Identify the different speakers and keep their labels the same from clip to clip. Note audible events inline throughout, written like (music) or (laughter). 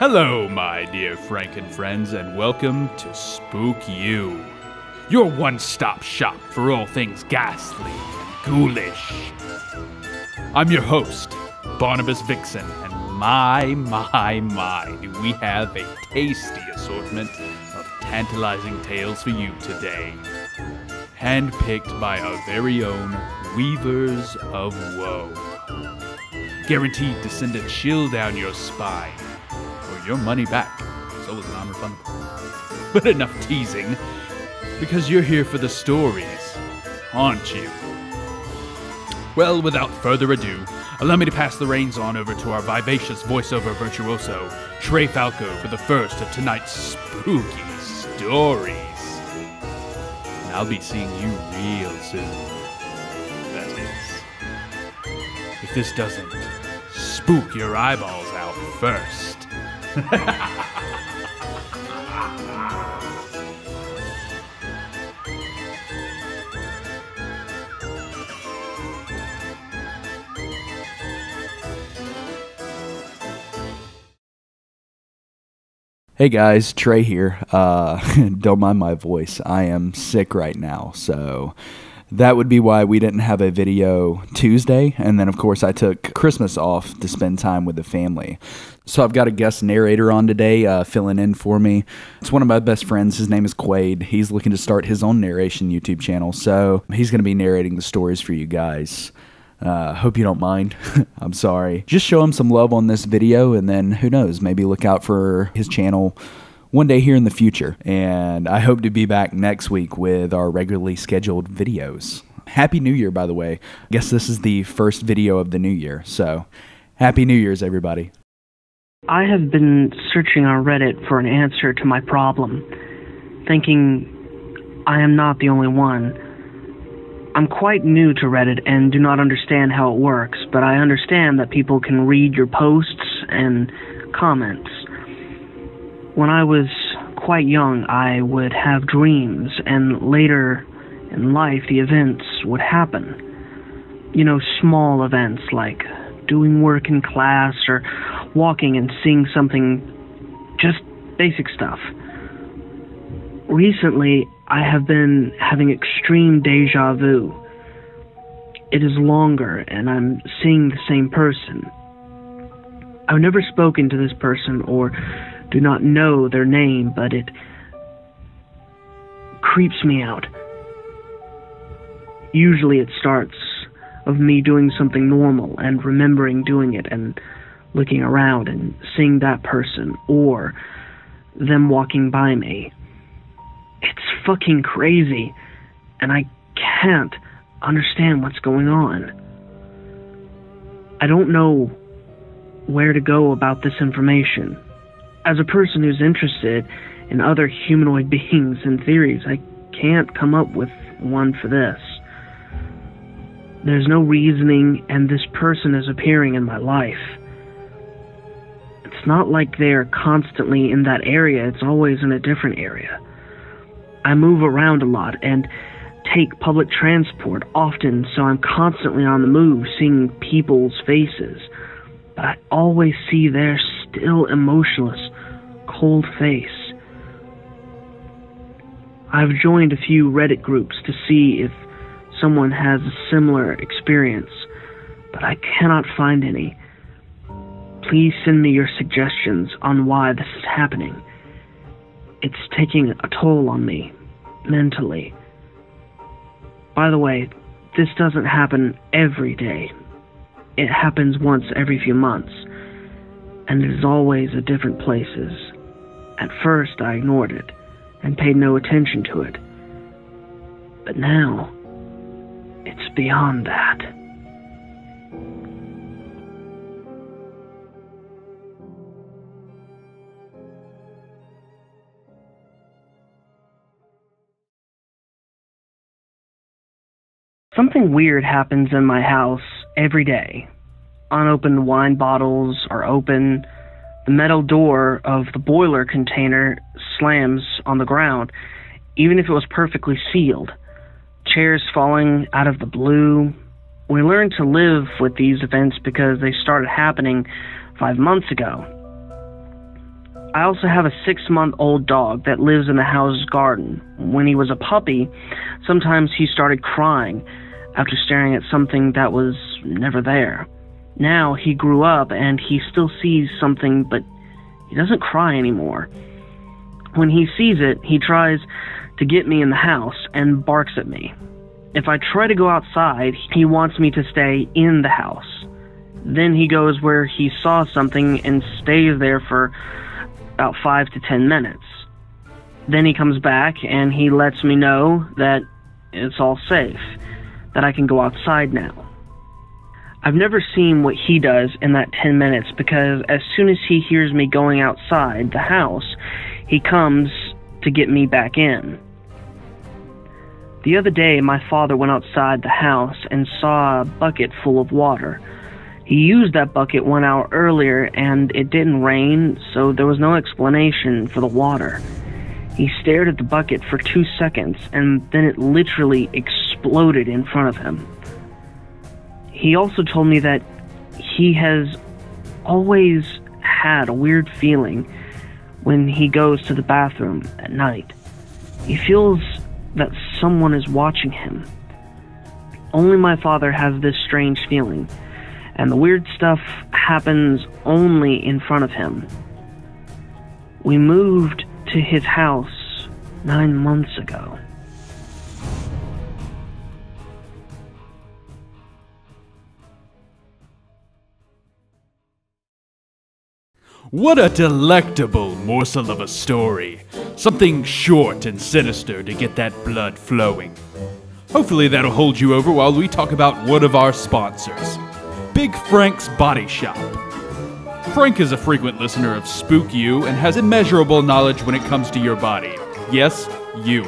Speaker 1: Hello, my dear Franken friends, and welcome to Spook You, your one stop shop for all things ghastly and ghoulish. I'm your host, Barnabas Vixen, and my, my, my, do we have a tasty assortment of tantalizing tales for you today. Handpicked by our very own Weavers of Woe. Guaranteed to send a chill down your spine your money back. So is non refundable. But enough teasing, because you're here for the stories, aren't you? Well, without further ado, allow me to pass the reins on over to our vivacious voiceover virtuoso, Trey Falco, for the first of tonight's spooky stories. And I'll be seeing you real soon. That is, if this doesn't spook your eyeballs out first.
Speaker 2: Hey guys, Trey here. Uh, (laughs) don't mind my voice. I am sick right now, so that would be why we didn't have a video Tuesday. And then, of course, I took Christmas off to spend time with the family. So I've got a guest narrator on today, uh, filling in for me. It's one of my best friends. His name is Quaid. He's looking to start his own narration YouTube channel, so he's going to be narrating the stories for you guys. Uh, hope you don't mind. (laughs) I'm sorry. Just show him some love on this video, and then who knows, maybe look out for his channel one day here in the future. And I hope to be back next week with our regularly scheduled videos. Happy New Year, by the way. I guess this is the first video of the new year. So, Happy New Year's, everybody.
Speaker 3: I have been searching on Reddit for an answer to my problem, thinking I am not the only one. I'm quite new to Reddit and do not understand how it works, but I understand that people can read your posts and comments. When I was quite young, I would have dreams, and later in life, the events would happen. You know, small events like doing work in class or walking and seeing something, just basic stuff. Recently, I have been having extreme deja vu. It is longer, and I'm seeing the same person. I've never spoken to this person or do not know their name, but it creeps me out. Usually it starts of me doing something normal and remembering doing it and looking around and seeing that person or them walking by me. It's fucking crazy, and I can't understand what's going on. I don't know where to go about this information. As a person who's interested in other humanoid (laughs) beings and theories, I can't come up with one for this. There's no reasoning, and this person is appearing in my life. It's not like they're constantly in that area, it's always in a different area. I move around a lot and take public transport often, so I'm constantly on the move, seeing people's faces. But I always see their still emotionless, cold face. I've joined a few Reddit groups to see if someone has a similar experience, but I cannot find any. Please send me your suggestions on why this is happening. It's taking a toll on me, mentally. By the way, this doesn't happen every day. It happens once every few months, and it is always at different places. At first, I ignored it and paid no attention to it. But now, it's beyond that. Something weird happens in my house every day. Unopened wine bottles are open. The metal door of the boiler container slams on the ground, even if it was perfectly sealed. Chairs falling out of the blue. We learned to live with these events because they started happening five months ago. I also have a six month old dog that lives in the house's garden. When he was a puppy, sometimes he started crying after staring at something that was never there. Now he grew up and he still sees something, but he doesn't cry anymore. When he sees it, he tries to get me in the house and barks at me. If I try to go outside, he wants me to stay in the house. Then he goes where he saw something and stays there for about five to ten minutes. Then he comes back and he lets me know that it's all safe, that I can go outside now. I've never seen what he does in that 10 minutes because as soon as he hears me going outside the house, he comes to get me back in. The other day, my father went outside the house and saw a bucket full of water. He used that bucket one hour earlier and it didn't rain, so there was no explanation for the water. He stared at the bucket for two seconds and then it literally exploded in front of him. He also told me that he has always had a weird feeling when he goes to the bathroom at night. He feels that someone is watching him. Only my father has this strange feeling, and the weird stuff happens only in front of him. We moved to his house nine months ago.
Speaker 1: What a delectable morsel of a story. Something short and sinister to get that blood flowing. Hopefully, that'll hold you over while we talk about one of our sponsors Big Frank's Body Shop. Frank is a frequent listener of Spookyou and has immeasurable knowledge when it comes to your body. Yes, you.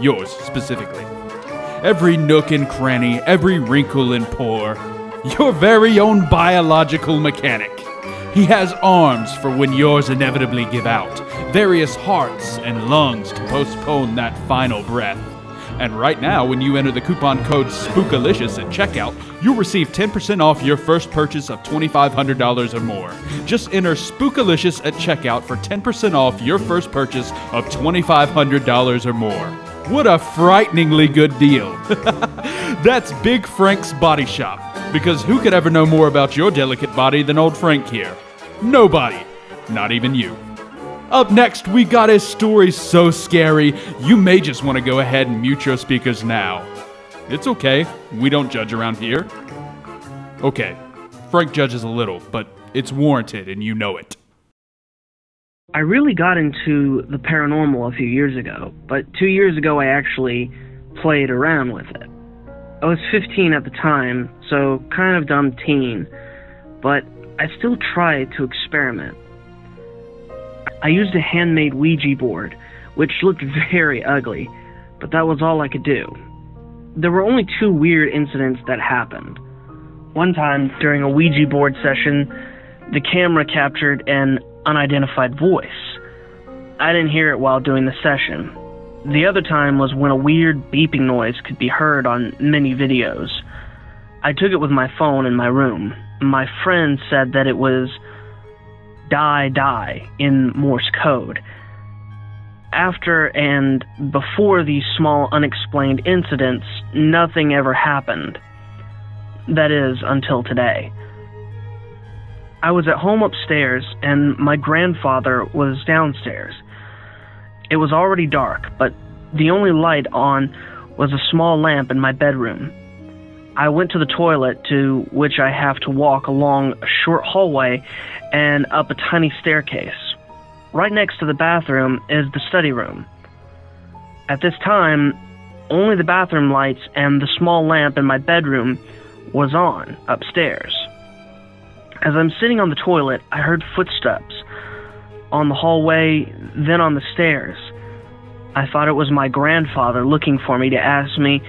Speaker 1: Yours specifically. Every nook and cranny, every wrinkle and pore. Your very own biological mechanic. He has arms for when yours inevitably give out, various hearts and lungs to postpone that final breath. And right now, when you enter the coupon code SPOOKALICIOUS at checkout, you'll receive 10% off your first purchase of $2,500 or more. Just enter SPOOKALICIOUS at checkout for 10% off your first purchase of $2,500 or more. What a frighteningly good deal! (laughs) That's Big Frank's Body Shop. Because who could ever know more about your delicate body than old Frank here? Nobody. Not even you. Up next, we got a story so scary, you may just want to go ahead and mute your speakers now. It's okay, we don't judge around here. Okay, Frank judges a little, but it's warranted and you know it.
Speaker 3: I really got into the paranormal a few years ago, but two years ago I actually played around with it. I was 15 at the time, so kind of dumb teen, but I still tried to experiment. I used a handmade Ouija board, which looked (laughs) very ugly, but that was all I could do. There were only two weird incidents that happened. One time, during a Ouija board session, the camera captured an unidentified voice. I didn't hear it while doing the session. The other time was when a weird beeping noise could be heard on many videos. I took it with my phone in my room. My friend said that it was die die in Morse code. After and before these small unexplained incidents, nothing ever happened. That is, until today. I was at home upstairs, and my grandfather was downstairs. It was already dark, but the only light on was a small lamp in my bedroom. I went to the toilet, to which I have to walk along a short hallway and up a tiny staircase. Right next to the bathroom is the study room. At this time, only the bathroom lights and the small lamp in my bedroom was on upstairs. As I'm sitting on the toilet, I heard footsteps on the hallway, then on the stairs. I thought it was my grandfather looking for me to ask me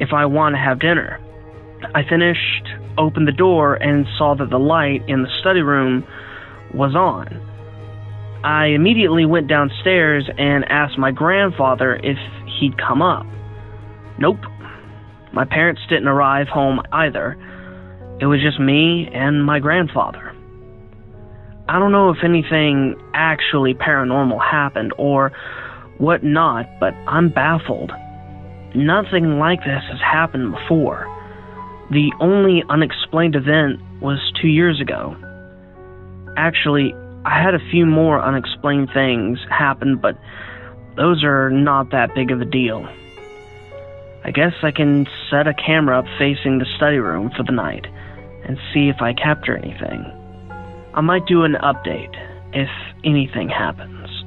Speaker 3: if I want to have dinner. I finished, opened the door, and saw that the light in the study room was on. I immediately went downstairs and asked my grandfather if he'd come up. Nope. My parents didn't arrive home either. It was just me and my grandfather. I don't know if anything actually paranormal happened or what not, but I'm baffled. Nothing like this has happened before. The only unexplained event was two years ago. Actually, I had a few more unexplained things happen, but those are not that big of a deal. I guess I can set a camera up facing the study room for the night and see if I capture anything. I might do an update if anything happens.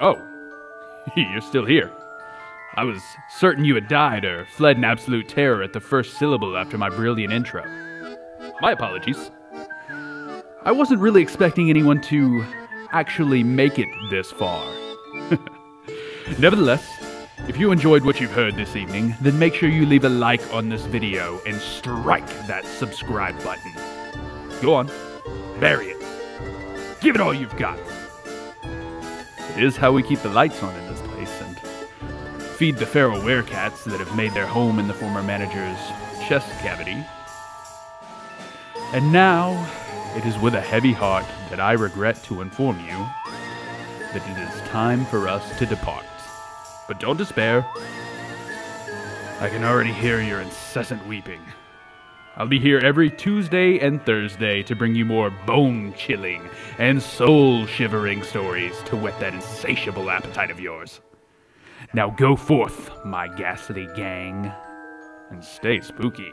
Speaker 1: Oh, (laughs) you're still here. I was certain you had died or fled in absolute terror at the first syllable after my brilliant intro. My apologies. I wasn't really expecting anyone to actually make it this far. (laughs) Nevertheless, if you enjoyed what you've heard this evening, then make sure you leave a like on this video and strike that subscribe button. Go on, bury it. Give it all you've got. It is how we keep the lights on in this place and feed the feral werecats that have made their home in the former manager's chest cavity. And now, it is with a heavy heart that I regret to inform you that it is time for us to depart. But don't despair. I can already hear your incessant weeping. I'll be here every Tuesday and Thursday to bring you more bone chilling and soul shivering stories to whet that insatiable appetite of yours. Now go forth, my ghastly gang, and stay spooky.